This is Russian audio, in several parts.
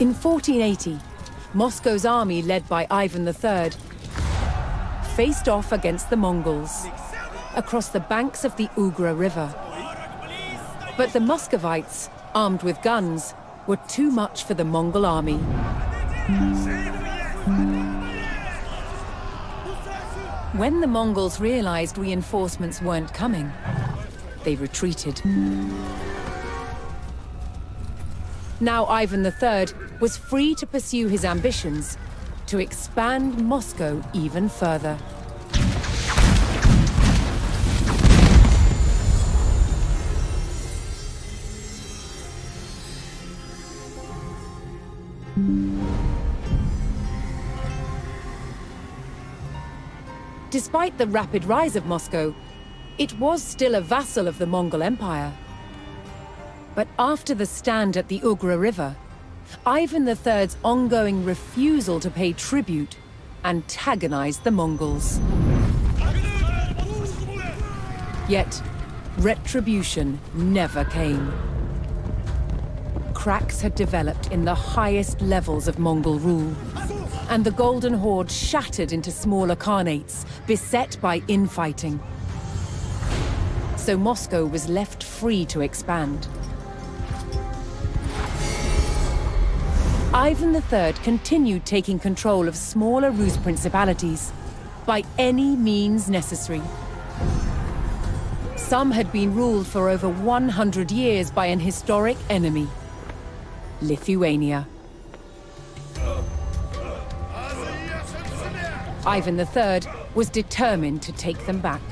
In 1480, Moscow's army, led by Ivan III, faced off against the Mongols across the banks of the Ugra River. But the Muscovites, armed with guns, were too much for the Mongol army. When the Mongols realized reinforcements weren't coming, they retreated. Now Ivan III was free to pursue his ambitions to expand Moscow even further. Despite the rapid rise of Moscow, it was still a vassal of the Mongol Empire. But after the stand at the Ugra River, Ivan III's ongoing refusal to pay tribute antagonized the Mongols. Yet, retribution never came. Cracks had developed in the highest levels of Mongol rule, and the Golden Horde shattered into smaller khanates, beset by infighting. So Moscow was left free to expand. Ivan III continued taking control of smaller Rus principalities, by any means necessary. Some had been ruled for over 100 years by an historic enemy, Lithuania. Ivan III was determined to take them back.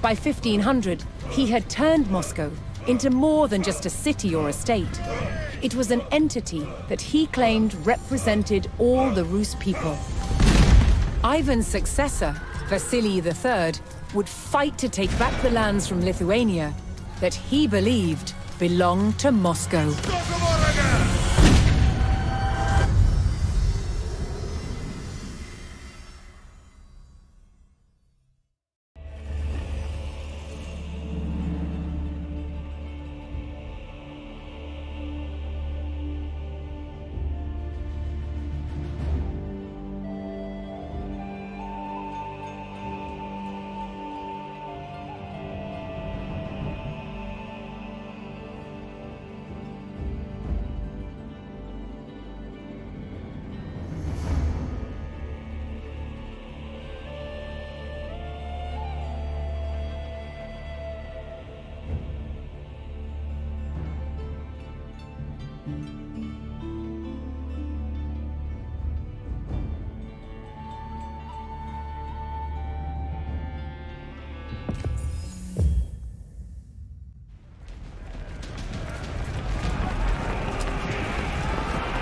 By 1500, he had turned Moscow into more than just a city or a state. It was an entity that he claimed represented all the Rus people. Ivan's successor, Vasily III, would fight to take back the lands from Lithuania that he believed belonged to Moscow.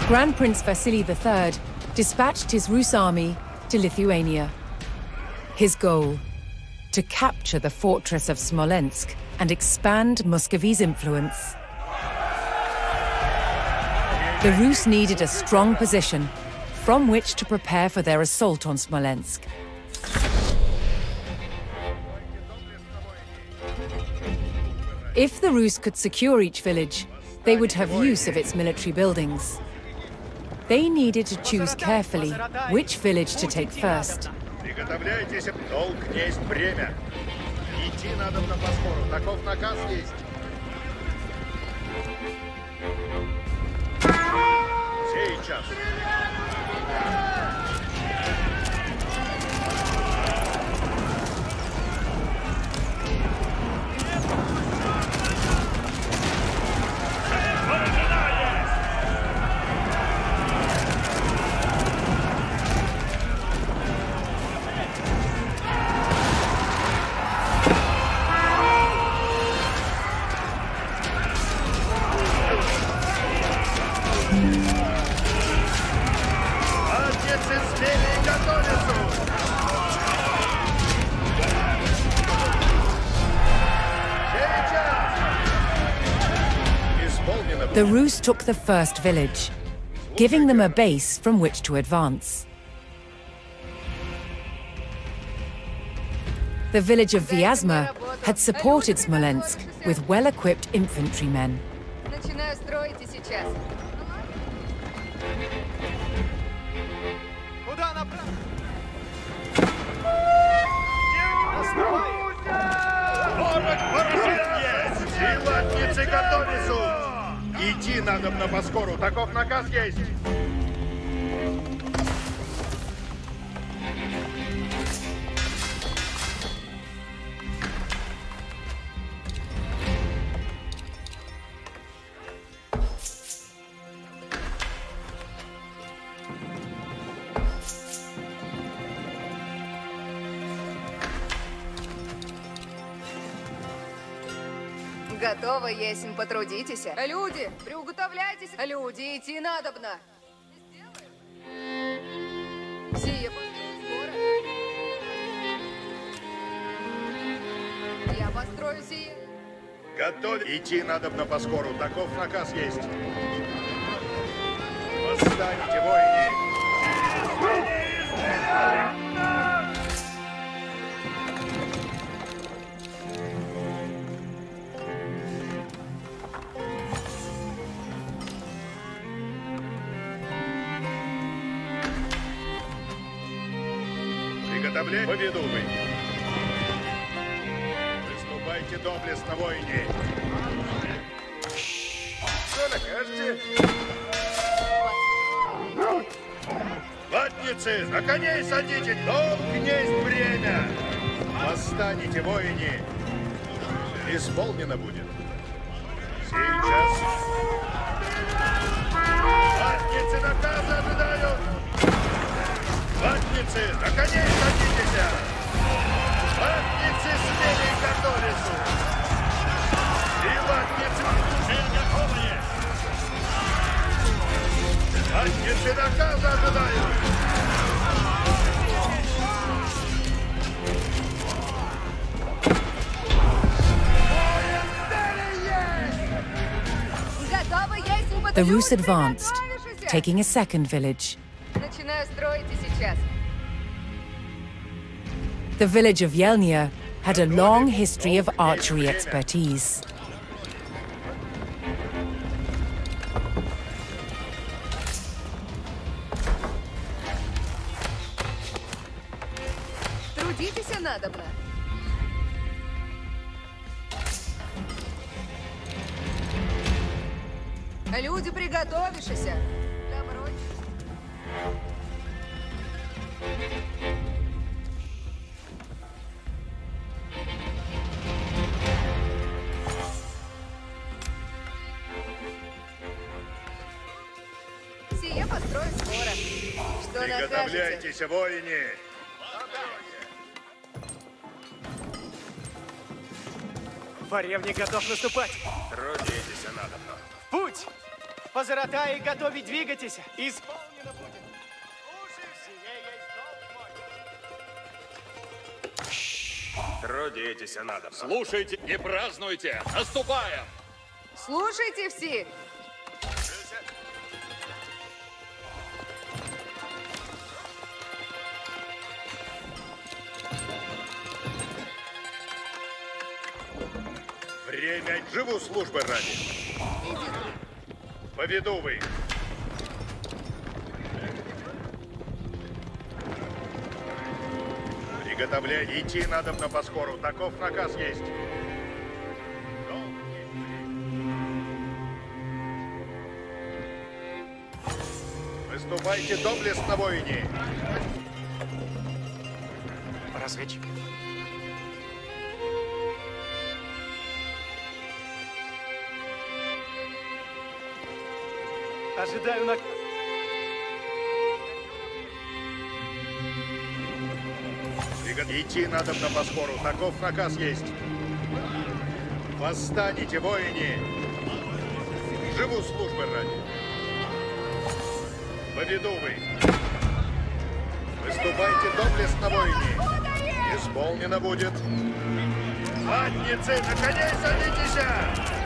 Grand Prince Vasily III dispatched his Rus army to Lithuania. His goal, to capture the fortress of Smolensk and expand Muscovy's influence. The Rus needed a strong position from which to prepare for their assault on Smolensk. If the Rus could secure each village, they would have use of its military buildings. They needed to choose carefully which village to take first. Приготовляйтесь, долг есть время. Идти надо на Босфору, таков наказ есть. Сейчас. The Rus took the first village, giving them a base from which to advance. The village of Vyazma had supported Smolensk with well-equipped infantrymen. Начинаю строить и сейчас. Куда направо? Сорок поражен есть! Силатницы готовятся! Идти надо на поскору, таков наказ есть! Готово, есмь, потрудитесь. Люди, приуготовляйтесь. Люди, идти надобно. Сие скоро. Я построю сие. Готовь! Идти надо на поскору, таков наказ есть! Восстаньте, воины! Победу вы. Выступайте доблестно, воине. Что накажете? Латницы, на коней садите, долг есть время. Восстанете, воине. Исполнено будет. Сейчас. Латницы наказа ожидают. Латницы, на коней садитесь! Латницы смели готовятся! И латницы уже готовы есть! Латницы наказа ожидают! Готово, есмь, The батальон, Rus advanced, приготовившийся. taking a second village. Начинаю строить и сейчас. The village of Yelnya had a long history of archery expertise. Воине! Варевник готов наступать. Трудитесь надо. В путь! Позаратай и готовить двигайтесь. Исполнено будет. Трудитесь надо. Слушайте, не празднуйте, наступаем! Слушайте все. Время живу службы ради. Поведу вы. Приготовляй, идти надо на поскору. Таков наказ есть. Выступайте доблестно, воине. Разведчик. Ожидаю на... Идти надо на поскору. Таков наказ есть. Восстанете, воине. Живу службы ради. Поведу вы. Выступайте доблестно, воине. Исполнено будет. Латницы, на коней садитесь!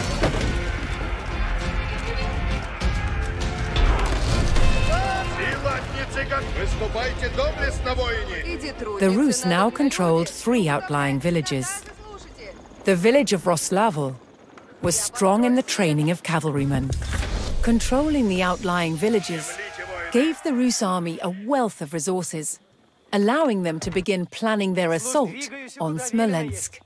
The Rus now controlled three outlying villages. The village of Roslavl was strong in the training of cavalrymen. Controlling the outlying villages gave the Rus army a wealth of resources, allowing them to begin planning their assault on Smolensk.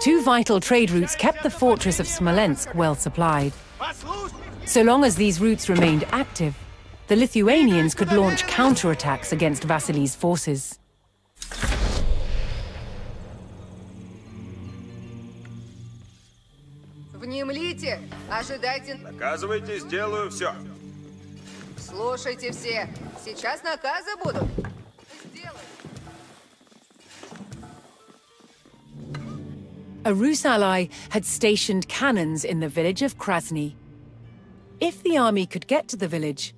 Two vital trade routes kept the fortress of Smolensk well supplied. Послушай! So long as these routes remained active, the Lithuanians could launch counterattacks against Vasily's forces. внемлите, ожидайте. Оказывайте, сделаю все. Слушайте все, сейчас наказы будут. A Rus ally had stationed cannons in the village of Krasny. If the army could get to the village,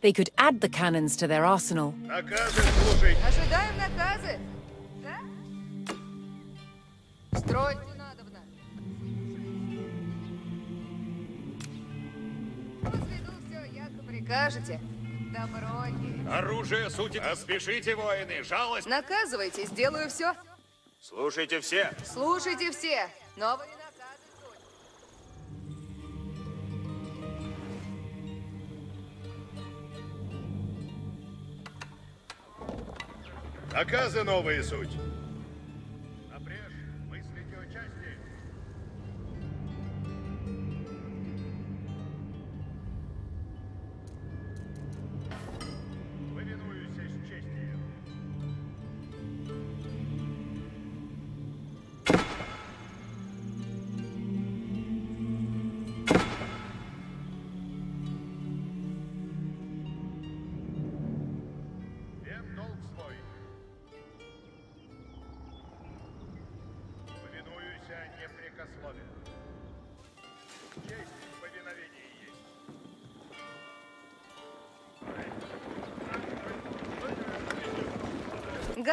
they could add the cannons to their arsenal. Наказы слушайте. Ожидаем наказы. Да? Строить не надобно. Возведу все, яко прикажете. Доброхи. Оружие сути. Спешите, воины, жалость. Наказывайте, сделаю все. Слушайте все. Слушайте все. Новые наказы суть. Наказы новые суть.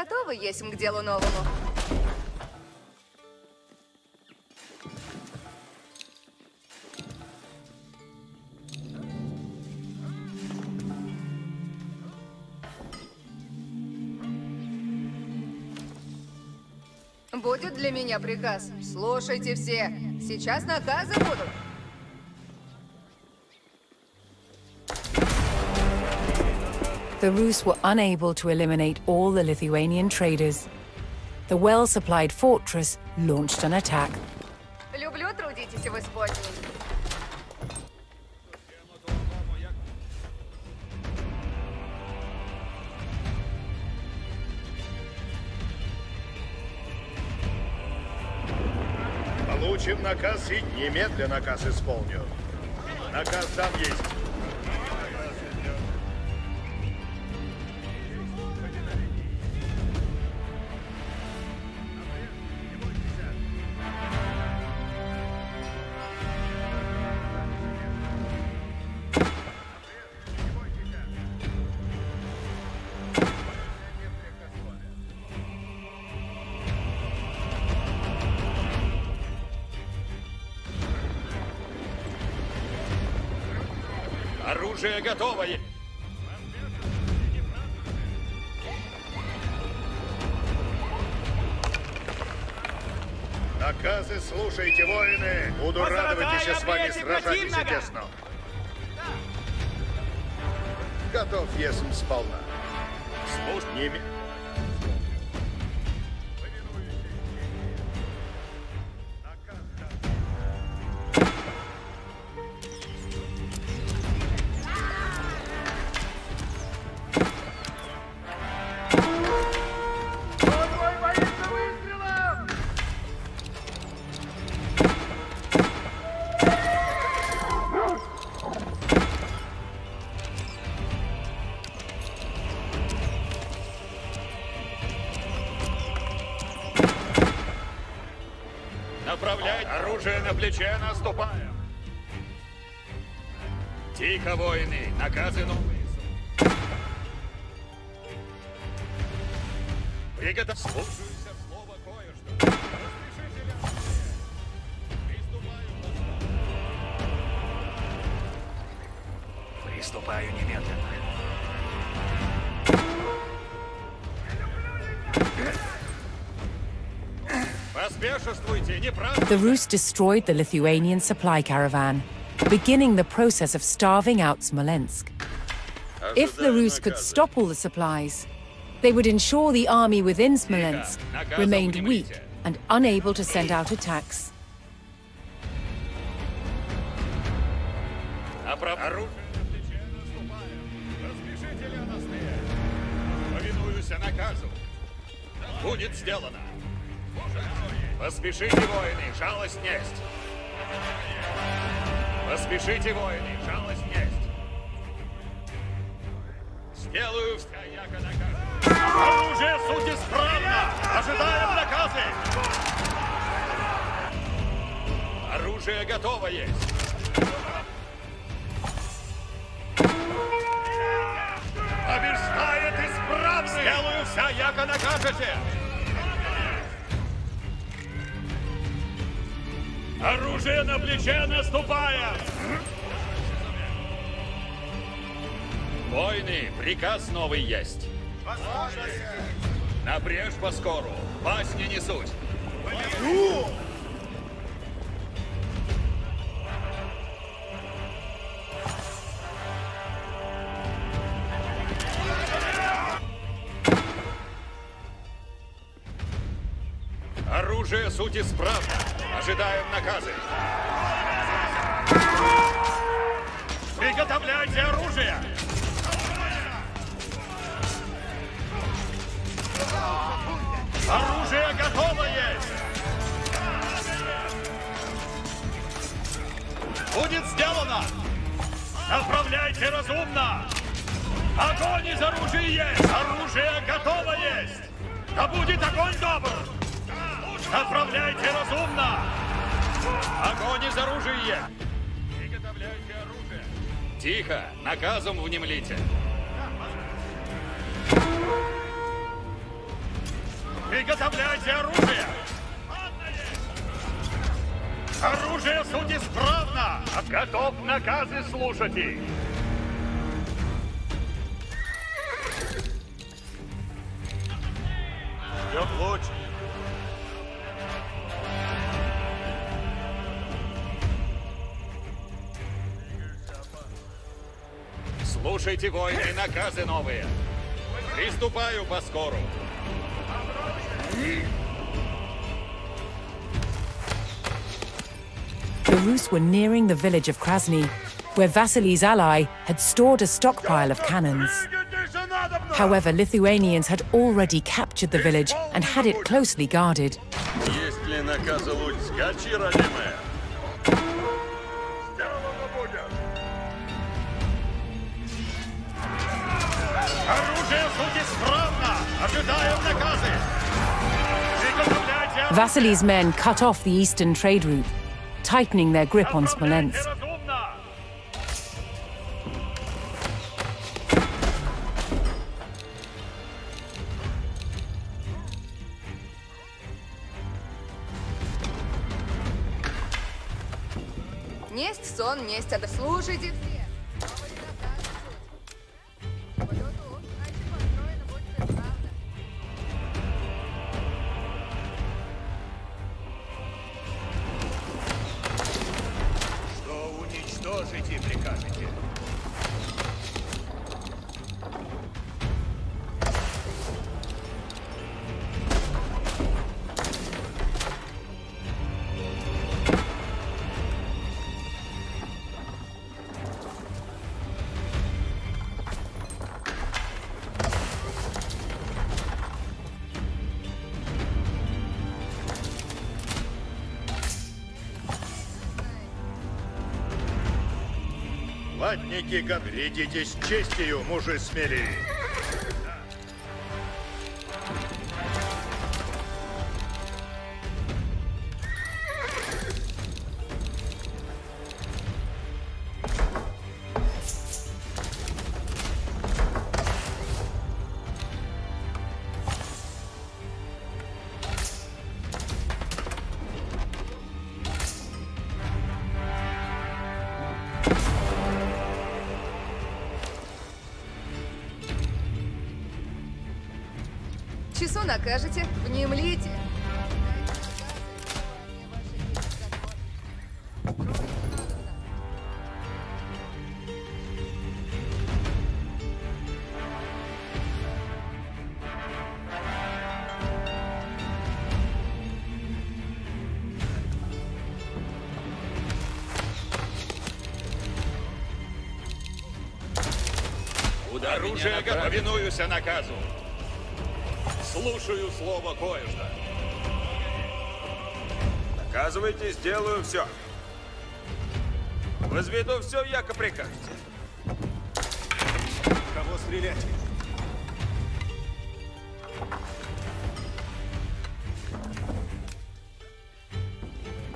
Готовы есть к делу новому? Будет для меня приказ. Слушайте все. Сейчас наказы будут. The Rus were unable to eliminate all the Lithuanian traders. The well-supplied fortress launched an attack. Люблю трудитесь в исподней. Получим наказ и немедленно наказ исполню. Наказ там есть. Оружие готово. Наказы слушайте, воины. Буду радовать еще с вами противника. тесно. Готов, есмь сполна. Слушай, оружие на плече, наступаем. Тихо, воины, наказы but the Rus destroyed the Lithuanian supply caravan, beginning the process of starving out Smolensk. If the Rus could stop all the supplies, they would ensure the army within Smolensk remained weak and unable to send out attacks. Жалость несть. Поспешите, воины, жалость несть. Сделаю вся яко наказ. Оружие суть исправно! Ожидаем наказы! Оружие готово есть. Побеждает исправный! Сделаю вся яко накажете! Оружие на плече наступая! Войны, приказ новый есть. Напрежь по скору, басни не суть. Оружие суть исправно. Ожидаем наказы. Тихо! Наказом внемлите! Приготовляйте оружие! Оружие суть исправно! Готов наказы слушать их! Слушайте, воины, наказы новые. Приступаю по скору. The Rus were nearing the village of Krasny, where Vasily's ally had stored a stockpile of cannons. However, Lithuanians had already captured the village and had it closely guarded. Vasily's men cut off the eastern trade route, tightening their grip on Направляйте Smolensk. разумно! Несть сон, несть ада. Слушайте все. Латники, гад, рядитесь честью, мужи смели! Накажете, внемлите. Оружие повинуюсь наказу. Слушаю слово кое-что. Наказывайте, сделаю все. Возведу все, яко прикажете. Кого стрелять?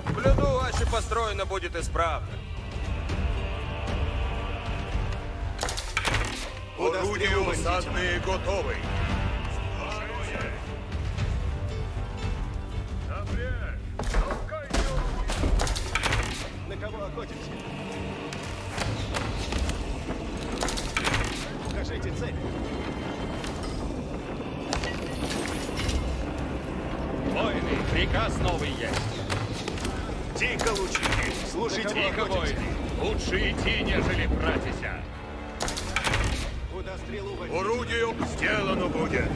Блюду ваше построено будет исправно. Орудие усадные готовы. Тихо, лучники. Слушайте, Тихо, воины. Лучше идти, нежели братися. Куда стрелу возьмете? Орудие сделано будет.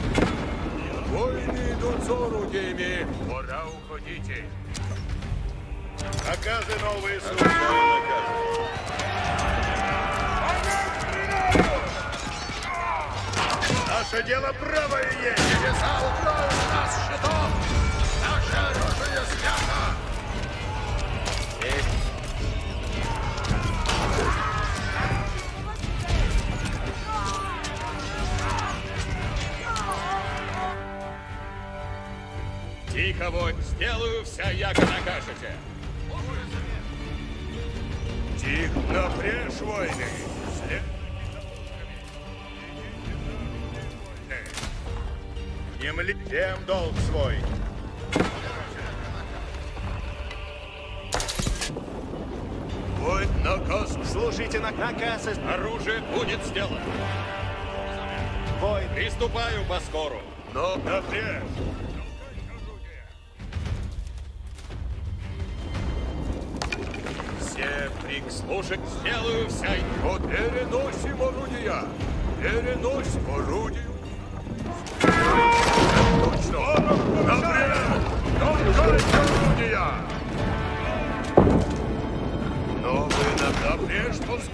Воины идут с орудиями. Пора уходите. Наказы новые слушаю. Наше дело правое есть. Небеса укроют нас щитом. Воин. Сделаю вся, яко накажете. Тихо, напряжь войны. След... Внемли всем долг свой. Вот наказ. Слушайте на наказ. Оружие будет сделано. Воин. Приступаю поскору. Но напряжь. Слушать сделаю вся. Вот переносим орудия. Переносим орудие. Точно. Напряжь. Толкайте орудия. Но вы на напряжь пос-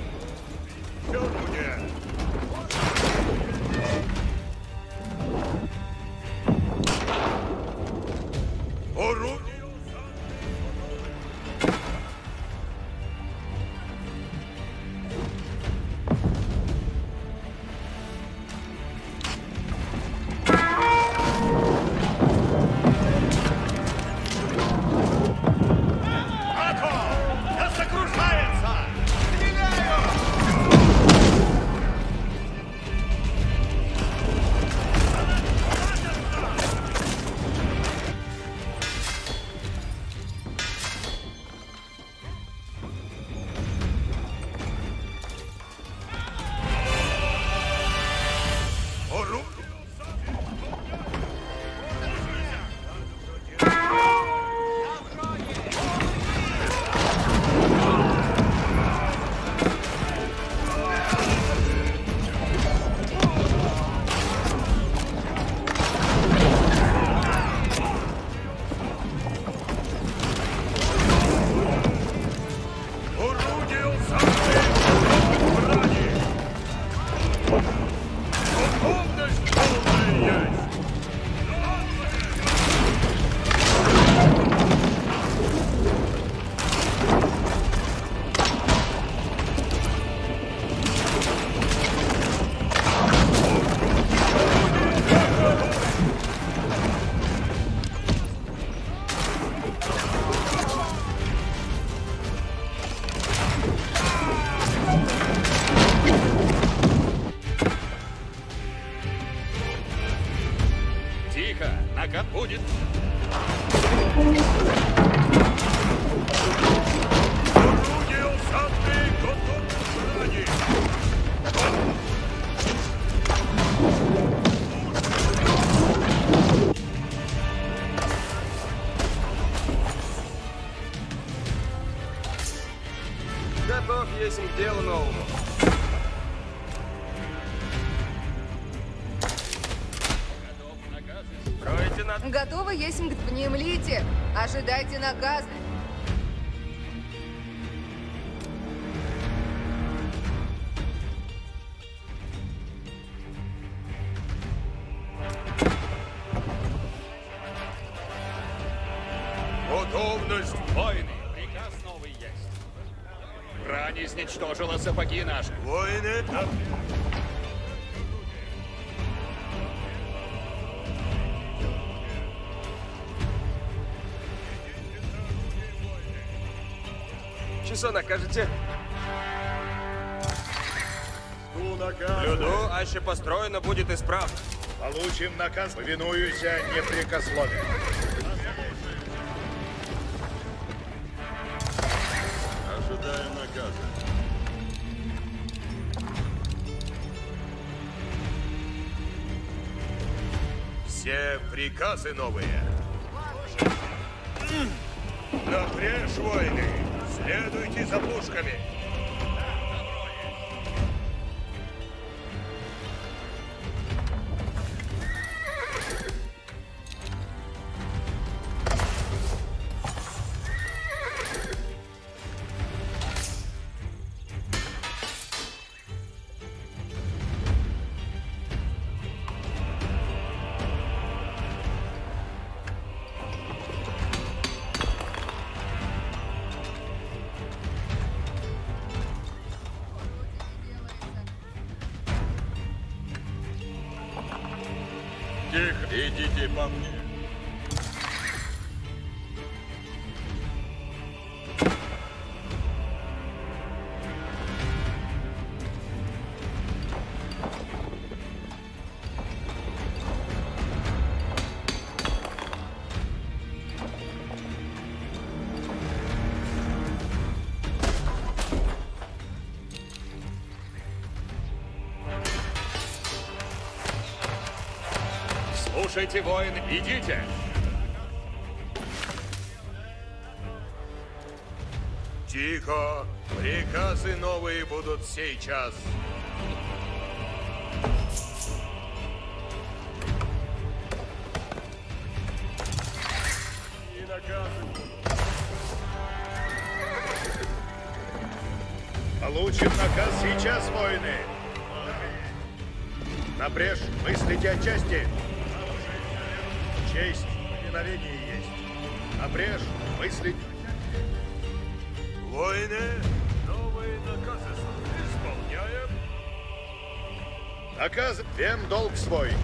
Есть внемлите. Ожидайте наказа. Готовность войны. Приказ новый есть. Брань изничтожила сапоги Часо накажете? Блюду, аще построено будет исправно. Получим наказ. Повинуюся непрекословие. Ожидаю наказа. Все приказы новые. Идите по мне. Слушайте, воины, идите. Тихо. Приказы новые будут сейчас. Вем долг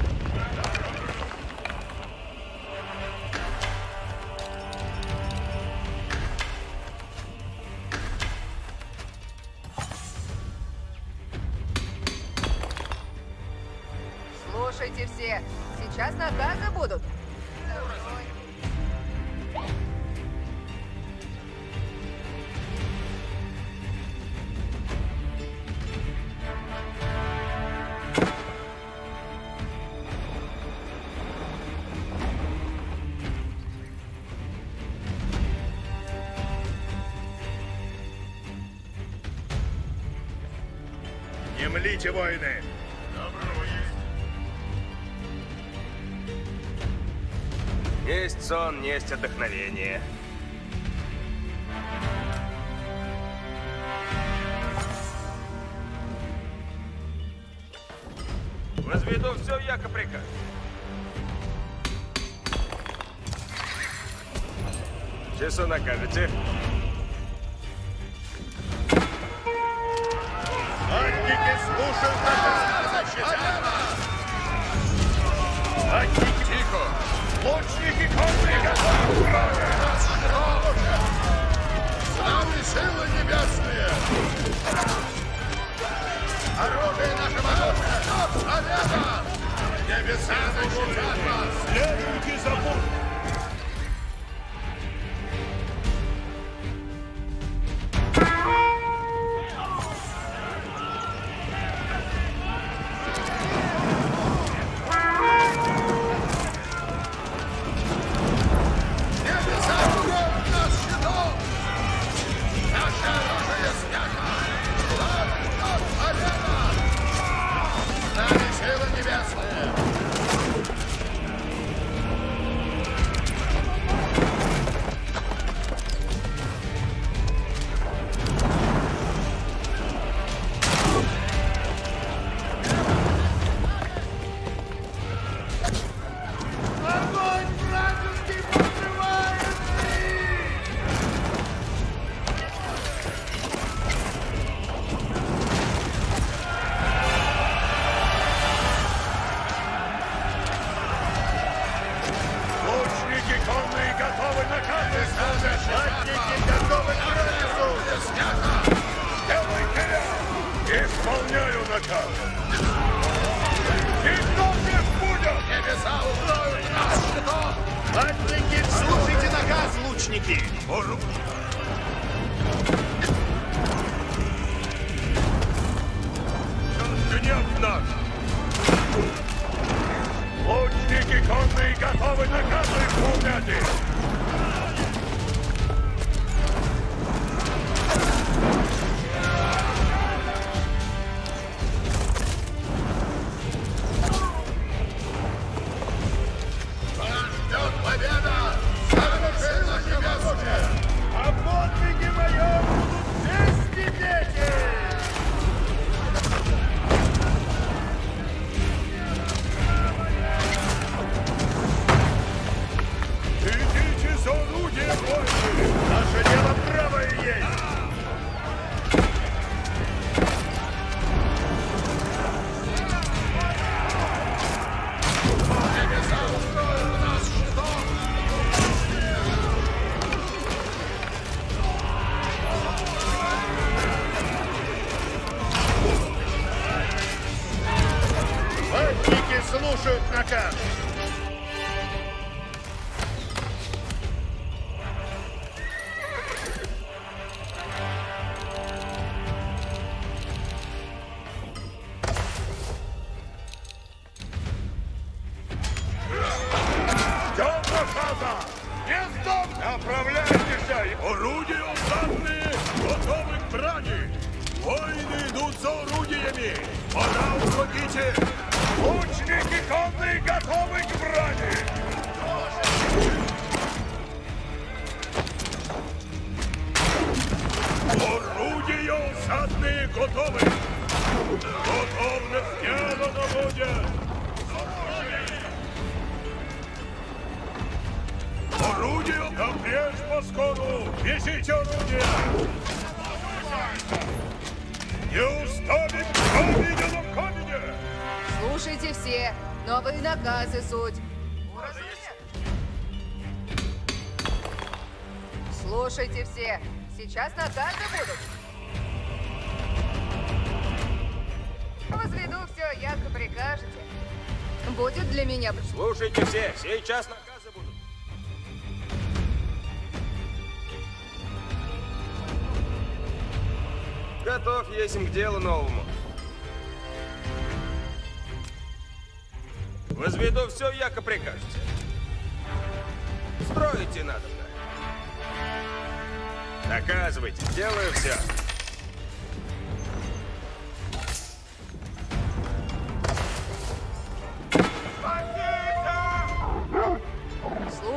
Не млите, воины. Есть сон, есть отдохновение. Возведу все, яко приказ. Часу накажете? Тихо. лучники конника. С нами силы небесные. Оружие наше оружие. Победа! Небеса защитят вас. Bursche Acker.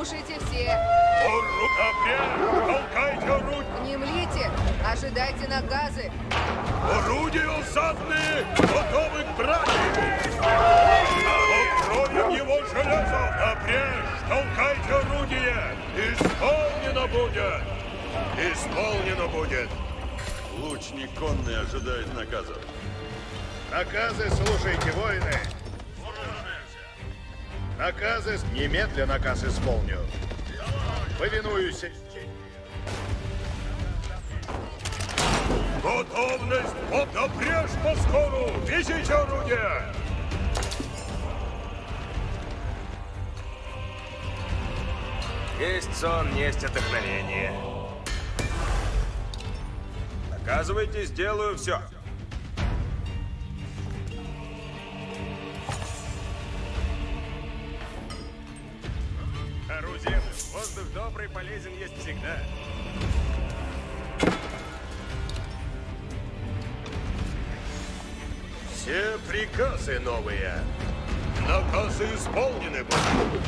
Слушайте все. Рука прям! Толкайте орудие! Не млите! Ожидайте наказы! Орудие усадные! Готовы к браке! Покроем его железом! Напряжь! Толкайте орудие! Исполнено будет! Исполнено будет! Лучник конный ожидает наказов. Наказы слушайте, воины! Наказ из... Немедленно наказ исполню. Повинуюсь. Готовность подопрежь по скору! Тысяча орудия! Есть сон, есть отдохновение. Наказывайте, сделаю все. болезнь есть всегда. Все приказы новые. Наказы исполнены будут.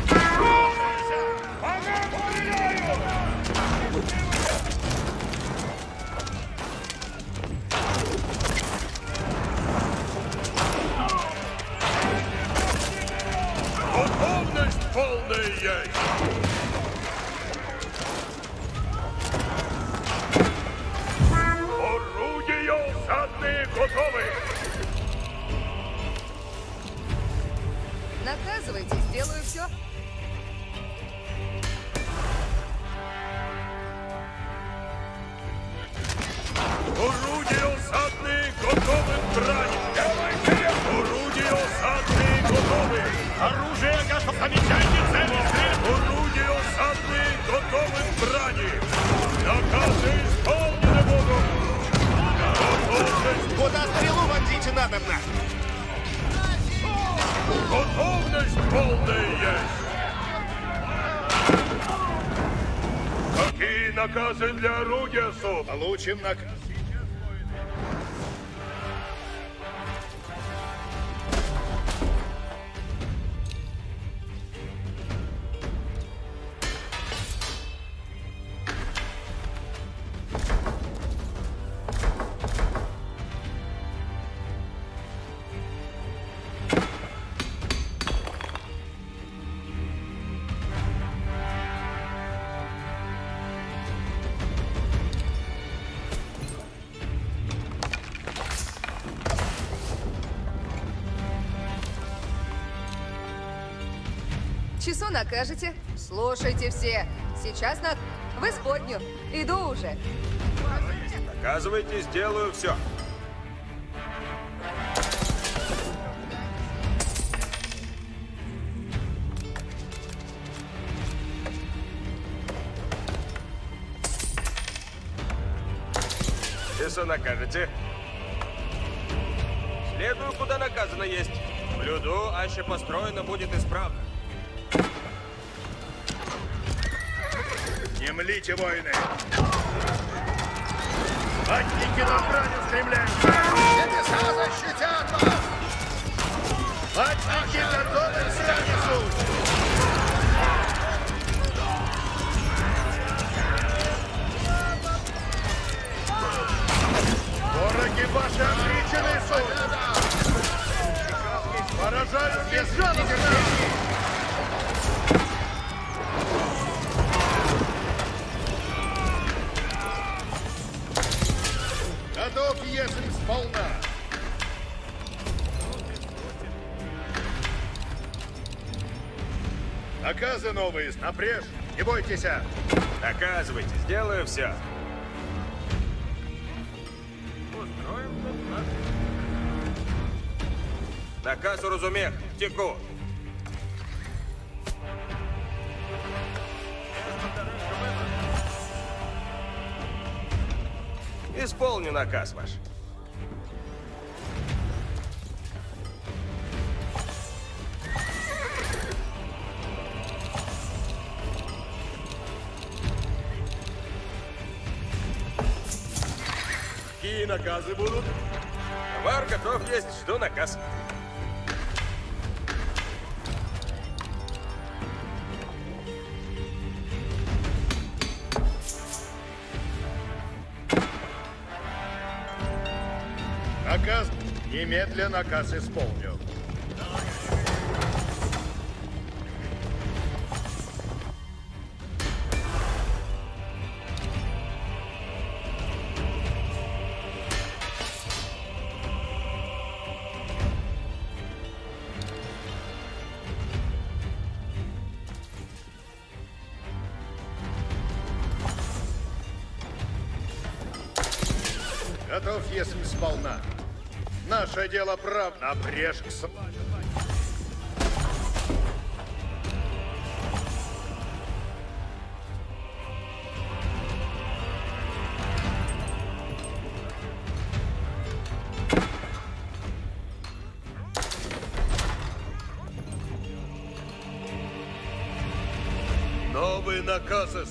Ивановна! Готовность полная есть! Какие наказы для орудия, суд? Получим наказ. Часу накажете? Слушайте все. Сейчас на... В исподню. Иду уже. Наказывайте, сделаю все. Что накажете? Следую, куда наказано есть. Блюду, аще построено будет исправно. Не млите, воины! Ватники на брани стремляются! Небеса защитят вас! Ватники готовы все несут! Вороги ваши обречены, суд! Поражают безжалостно! Готов есмь сполна! Наказы новые, напрежь! Не бойтесь! Наказывайте, сделаю все. Наказ уразумех. Теку. Исполню наказ ваш. Какие наказы будут? Товар готов есть, жду наказ. Немедленно наказ исполню. Готов, если сполна. Наше дело прав. Напрежь к славе. Новые наказы,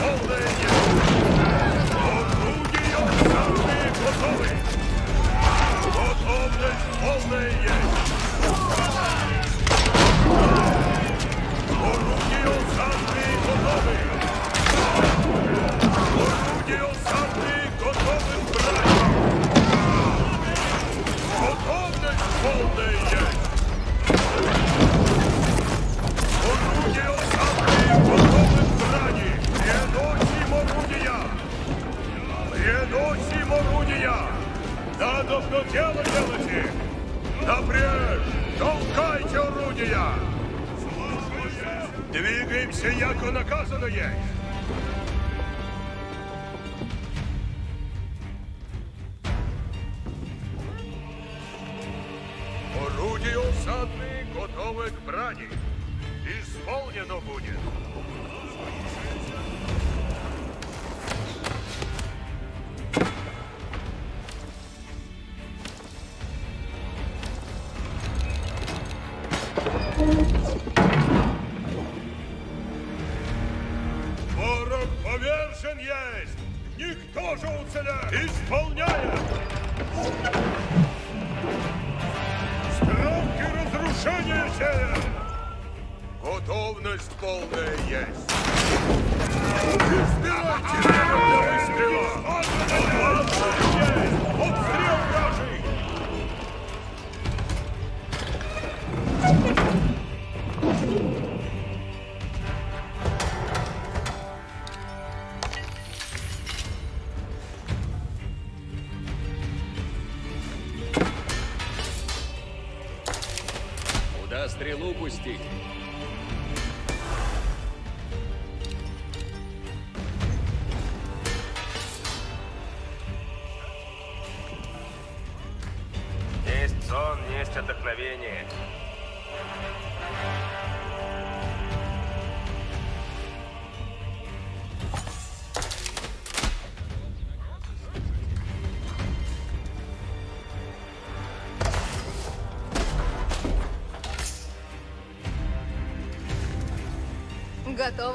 Hold it! стрелу пустить.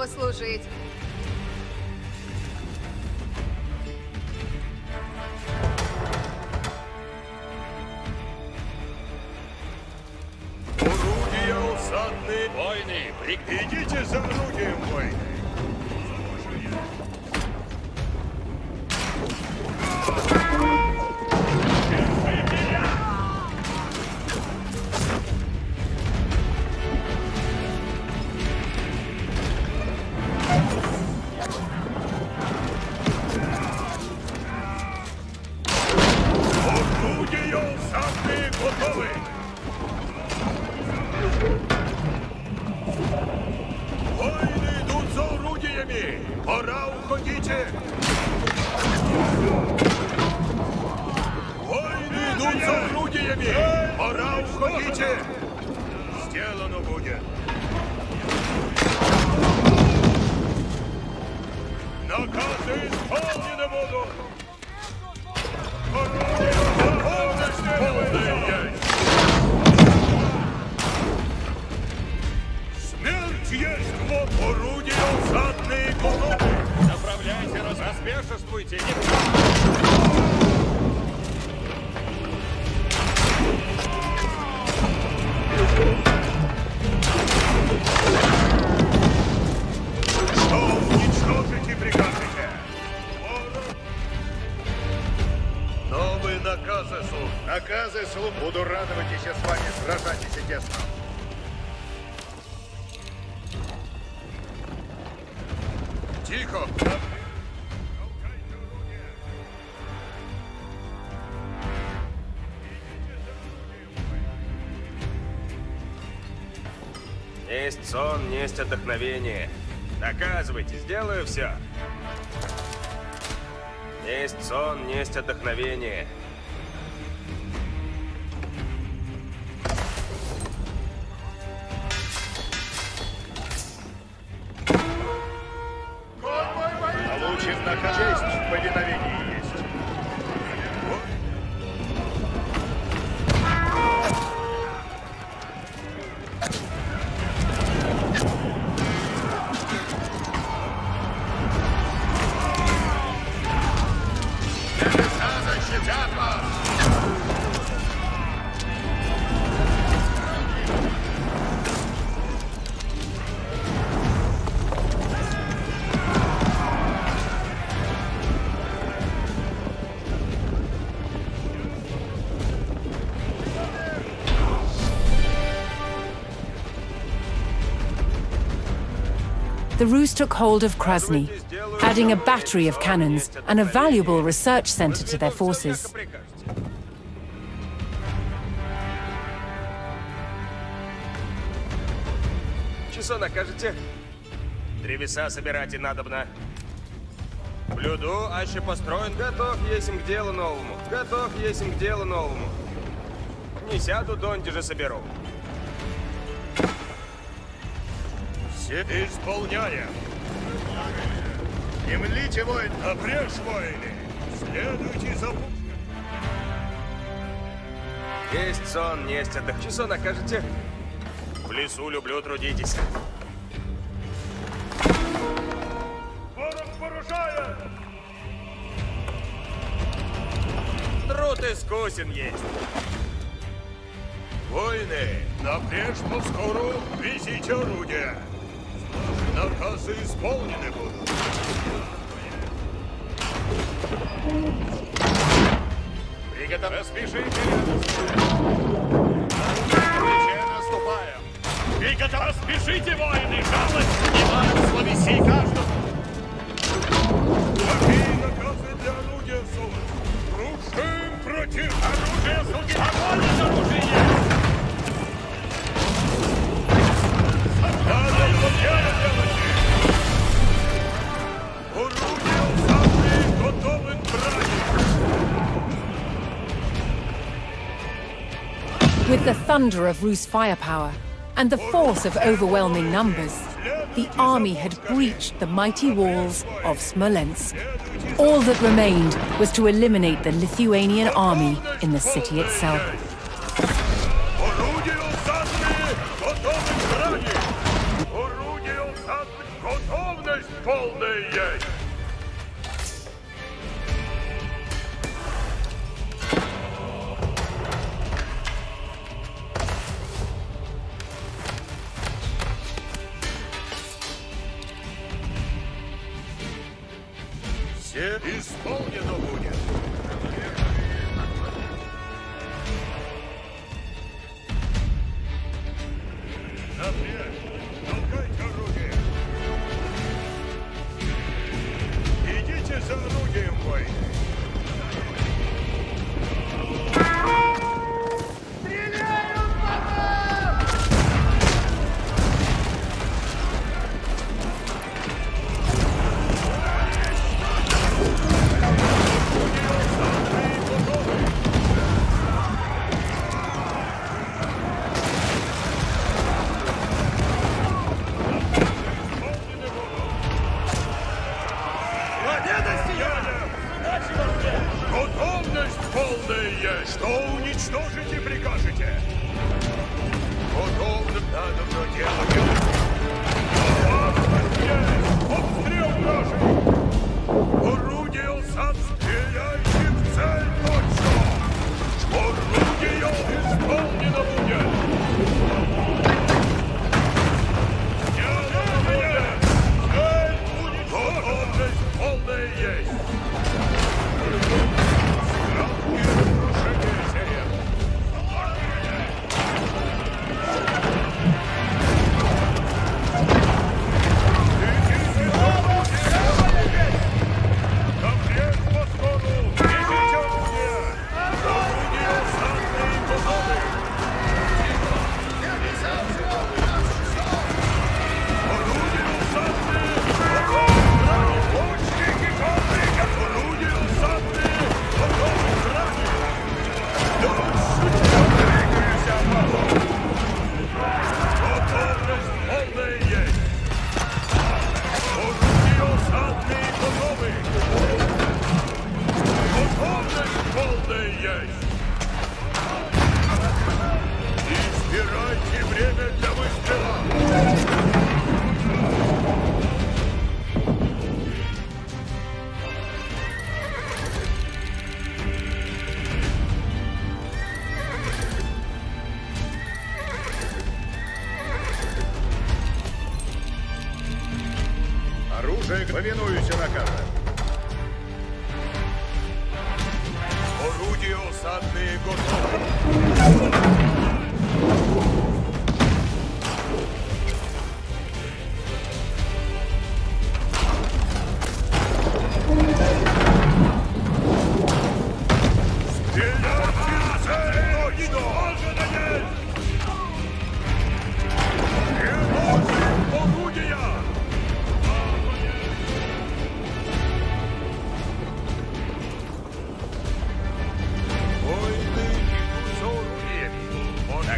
служить. Сон есть отдохновение. Доказывайте, сделаю все. Есть сон, есть отдохновение. the Rus took hold of Krasny, adding a battery of cannons and a valuable research center to their forces. Как прикажете. Часо накажете? Три веса собирать и надобно. Блюду, аще построен, готов есим к делу новому. Готов есим к делу новому. Не сяду, донде же соберу. Все исполняем. Не млите, воин! Напрежь, воины. Следуйте за пушкой. Есть сон, есть отдых. Часо накажете? В лесу люблю, трудитесь. Ворог вооружает! Труд искусен есть. Воины, напрежь скору везите орудия. Наказы исполнены будут. Приготовь. Распишите. наступаем. Приготовь. Распишите, воины, жалость снимаем, словеси каждому. Какие наказы для орудия суд? Рушим против оружия судит. Огонь из оружия! готовы к брани! With the thunder of Rus' firepower and the force of overwhelming numbers, the army had breached the mighty walls of Smolensk. All that remained was to eliminate the Lithuanian army in the city itself.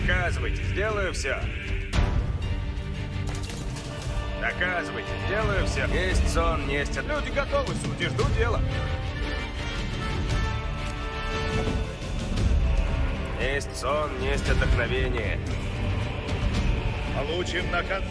Доказывайте, сделаю все. Доказывайте, сделаю все. Есть сон, есть... Люди готовы, судьи, жду дела. Есть сон, есть отдохновение. Получим наказ.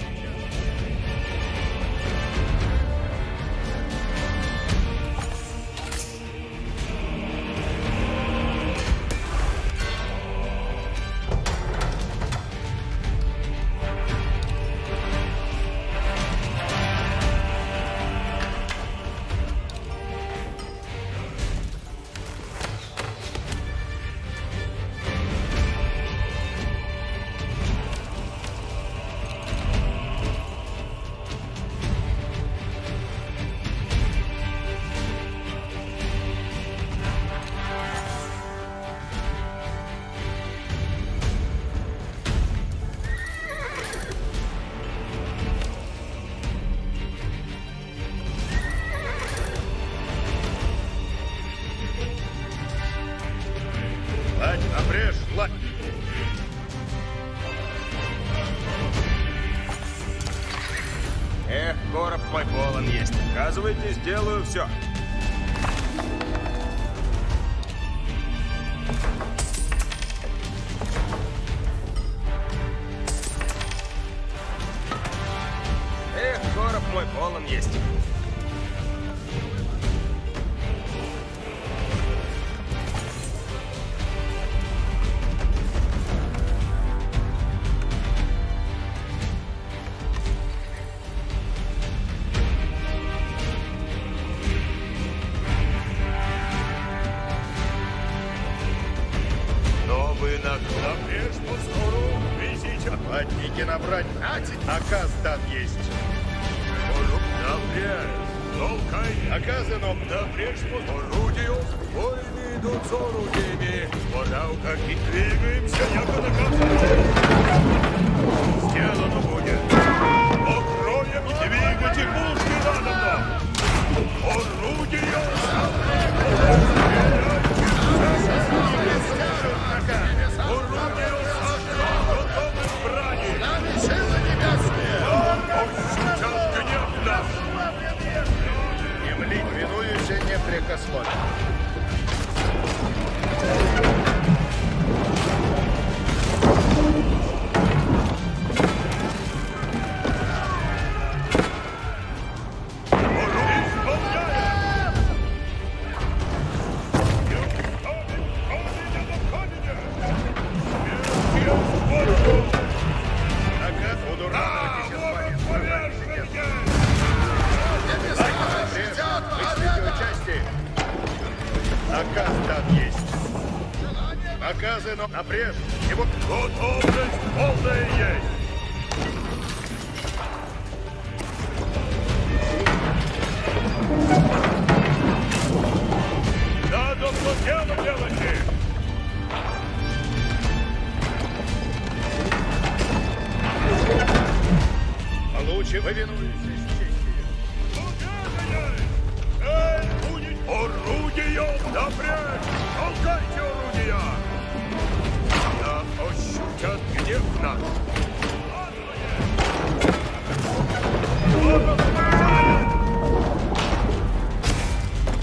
Наш!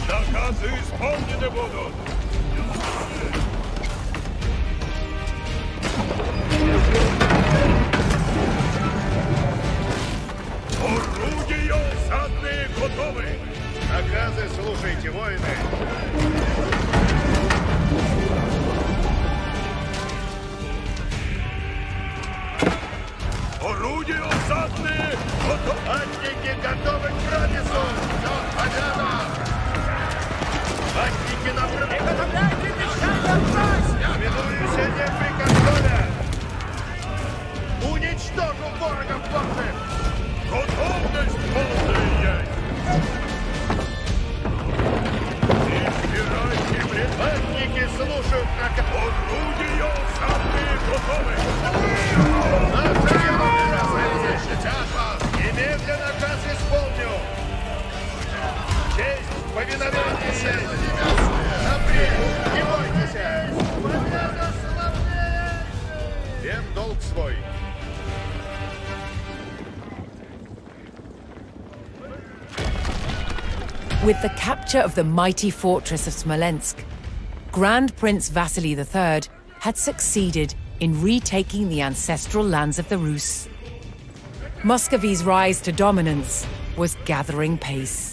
Наказы исполнены будут! Орудия осадные готовы! Наказы слушайте, воины. Орудия осадные готовы! Латники готовы к градусу. Победа! Латники на Приготовляйте Повинуюся непрекословен. Уничтожу ворогов ваших. Готовность полная есть! Избирайте пред... Латники слушают наказ. Орудия осадные готовы! Наше немедленно час. Честь, повиновение не бойтесь. Всем долг свой. With the capture of the mighty fortress of Smolensk, Grand Prince Vasily III had succeeded in retaking the ancestral lands of the Rus. Muscovy's rise to dominance was gathering pace.